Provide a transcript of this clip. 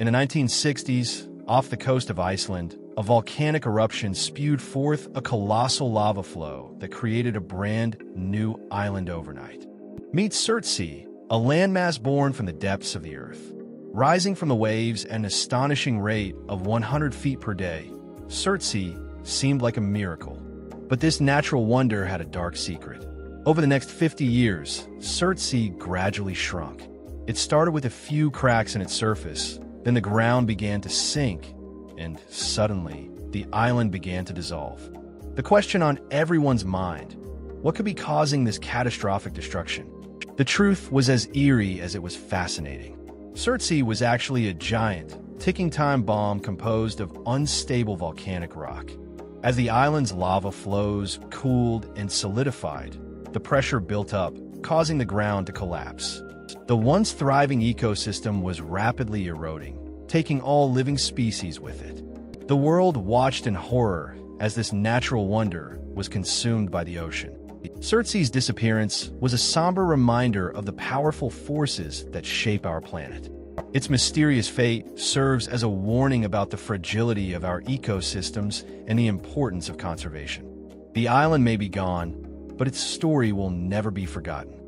In the 1960s, off the coast of Iceland, a volcanic eruption spewed forth a colossal lava flow that created a brand new island overnight. Meet Surtsey, a landmass born from the depths of the earth. Rising from the waves at an astonishing rate of 100 feet per day, Surtsey seemed like a miracle. But this natural wonder had a dark secret. Over the next 50 years, Surtsey gradually shrunk. It started with a few cracks in its surface, then the ground began to sink, and suddenly, the island began to dissolve. The question on everyone's mind what could be causing this catastrophic destruction? The truth was as eerie as it was fascinating. Surtsey was actually a giant, ticking time bomb composed of unstable volcanic rock. As the island's lava flows cooled and solidified, the pressure built up, causing the ground to collapse. The once thriving ecosystem was rapidly eroding, taking all living species with it. The world watched in horror as this natural wonder was consumed by the ocean. Surtsey's disappearance was a somber reminder of the powerful forces that shape our planet. Its mysterious fate serves as a warning about the fragility of our ecosystems and the importance of conservation. The island may be gone, but its story will never be forgotten.